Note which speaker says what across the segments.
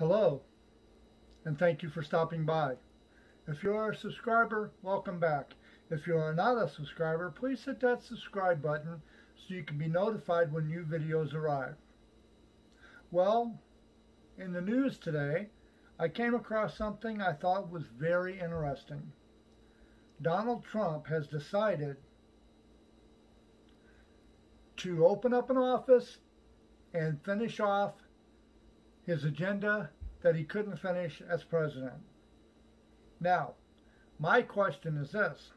Speaker 1: Hello, and thank you for stopping by. If you're a subscriber, welcome back. If you are not a subscriber, please hit that subscribe button so you can be notified when new videos arrive. Well, in the news today, I came across something I thought was very interesting. Donald Trump has decided to open up an office and finish off his agenda that he couldn't finish as president. Now, my question is this.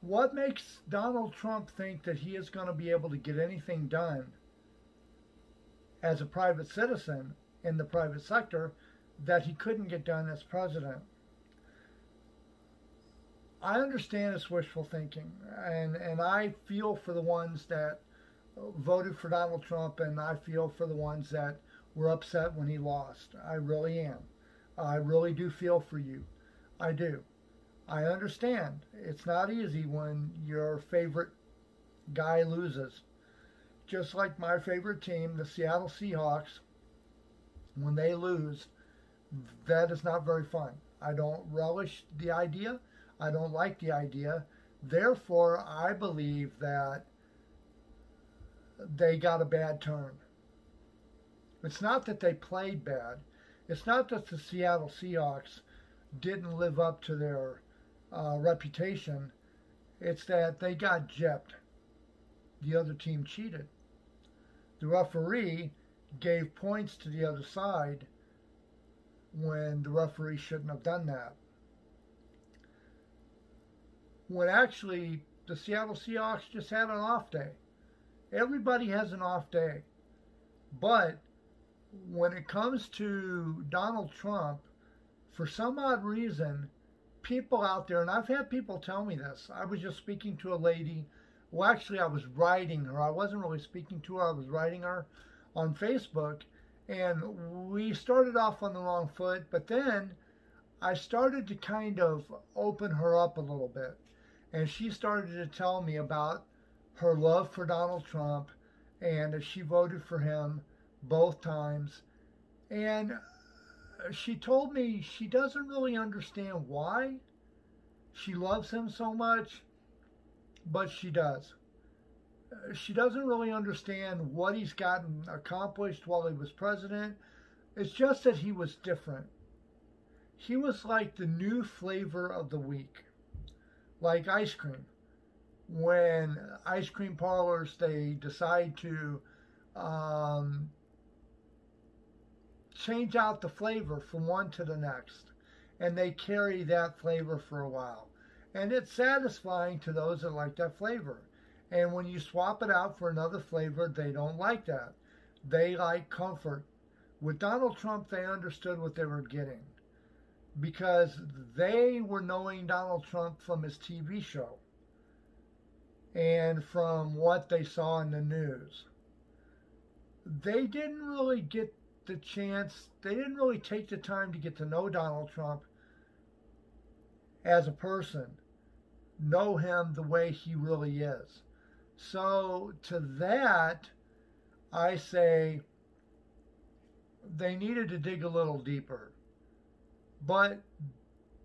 Speaker 1: What makes Donald Trump think that he is going to be able to get anything done as a private citizen in the private sector that he couldn't get done as president? I understand it's wishful thinking, and, and I feel for the ones that voted for Donald Trump, and I feel for the ones that were upset when he lost. I really am. I really do feel for you. I do. I understand. It's not easy when your favorite guy loses. Just like my favorite team, the Seattle Seahawks, when they lose, that is not very fun. I don't relish the idea. I don't like the idea. Therefore, I believe that they got a bad turn. It's not that they played bad. It's not that the Seattle Seahawks didn't live up to their uh, reputation. It's that they got gypped. The other team cheated. The referee gave points to the other side when the referee shouldn't have done that. When actually the Seattle Seahawks just had an off day. Everybody has an off day. But when it comes to Donald Trump, for some odd reason, people out there, and I've had people tell me this. I was just speaking to a lady. Well, actually, I was writing her. I wasn't really speaking to her. I was writing her on Facebook. And we started off on the wrong foot, but then I started to kind of open her up a little bit. And she started to tell me about her love for Donald Trump and that she voted for him both times. And she told me she doesn't really understand why she loves him so much, but she does. She doesn't really understand what he's gotten accomplished while he was president. It's just that he was different. He was like the new flavor of the week, like ice cream. When ice cream parlors they decide to um, change out the flavor from one to the next. And they carry that flavor for a while. And it's satisfying to those that like that flavor. And when you swap it out for another flavor, they don't like that. They like comfort. With Donald Trump, they understood what they were getting because they were knowing Donald Trump from his TV show and from what they saw in the news. They didn't really get the chance, they didn't really take the time to get to know Donald Trump as a person, know him the way he really is. So to that, I say they needed to dig a little deeper. But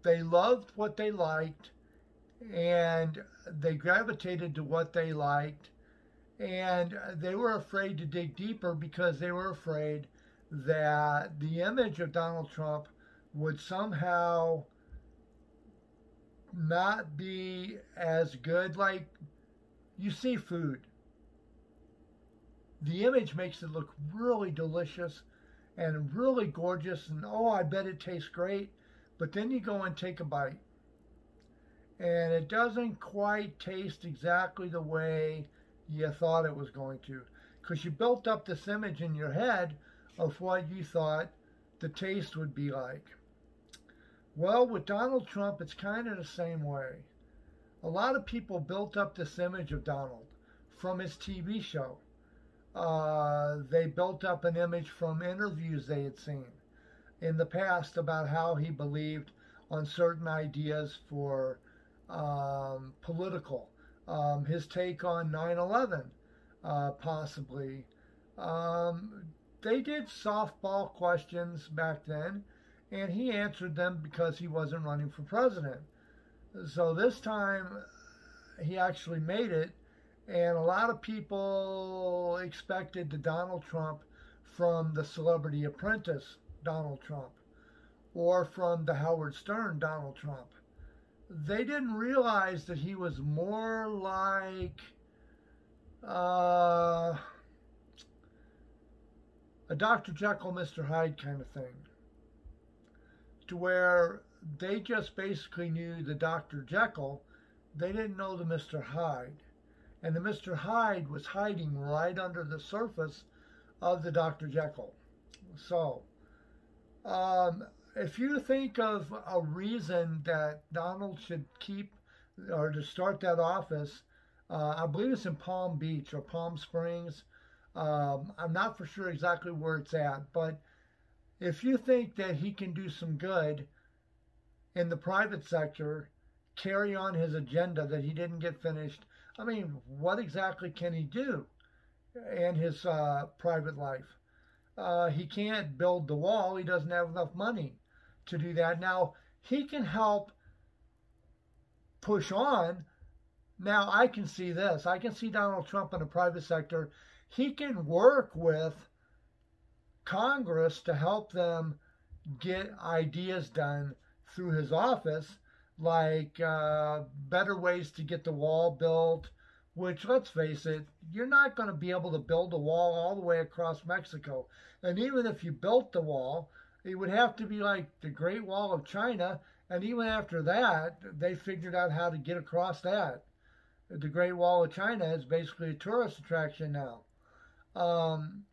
Speaker 1: they loved what they liked and they gravitated to what they liked and they were afraid to dig deeper because they were afraid that the image of Donald Trump would somehow not be as good. Like you see food, the image makes it look really delicious and really gorgeous, and oh, I bet it tastes great. But then you go and take a bite, and it doesn't quite taste exactly the way you thought it was going to because you built up this image in your head of what you thought the taste would be like. Well, with Donald Trump, it's kind of the same way. A lot of people built up this image of Donald from his TV show. Uh, they built up an image from interviews they had seen in the past about how he believed on certain ideas for um, political. Um, his take on 9 11, uh, possibly. Um, they did softball questions back then, and he answered them because he wasn't running for president. So this time he actually made it, and a lot of people expected the Donald Trump from the Celebrity Apprentice Donald Trump or from the Howard Stern Donald Trump. They didn't realize that he was more like uh, a Dr. Jekyll, Mr. Hyde kind of thing. To where they just basically knew the Dr. Jekyll, they didn't know the Mr. Hyde. And the Mr. Hyde was hiding right under the surface of the Dr. Jekyll. So, um, if you think of a reason that Donald should keep or to start that office, uh, I believe it's in Palm Beach or Palm Springs. Um, I'm not for sure exactly where it's at, but if you think that he can do some good in the private sector, carry on his agenda that he didn't get finished, I mean, what exactly can he do in his uh, private life? Uh, he can't build the wall. He doesn't have enough money to do that. Now, he can help push on. Now, I can see this. I can see Donald Trump in the private sector. He can work with Congress to help them get ideas done through his office, like uh, better ways to get the wall built, which, let's face it, you're not going to be able to build a wall all the way across Mexico. And even if you built the wall, it would have to be like the Great Wall of China. And even after that, they figured out how to get across that. The Great Wall of China is basically a tourist attraction now. Um,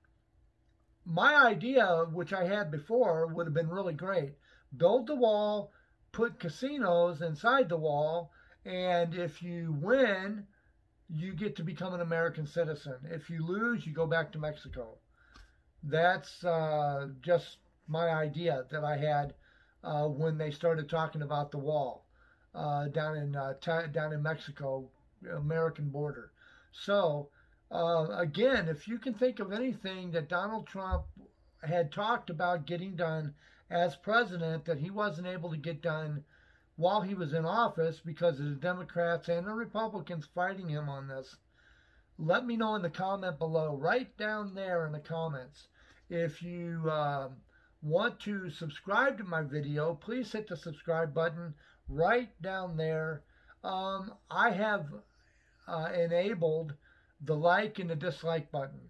Speaker 1: my idea, which I had before, would have been really great. Build the wall, put casinos inside the wall, and if you win, you get to become an American citizen. If you lose, you go back to Mexico. That's uh, just my idea that I had uh, when they started talking about the wall uh, down in uh, down in Mexico, American border. So uh, again, if you can think of anything that Donald Trump had talked about getting done as president that he wasn't able to get done while he was in office because of the Democrats and the Republicans fighting him on this, let me know in the comment below, right down there in the comments. If you um, want to subscribe to my video, please hit the subscribe button right down there. Um, I have uh, enabled the like and the dislike button.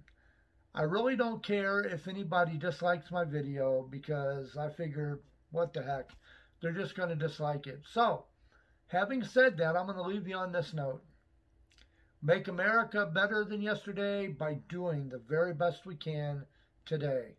Speaker 1: I really don't care if anybody dislikes my video because I figure, what the heck, they're just going to dislike it. So, having said that, I'm going to leave you on this note. Make America better than yesterday by doing the very best we can today.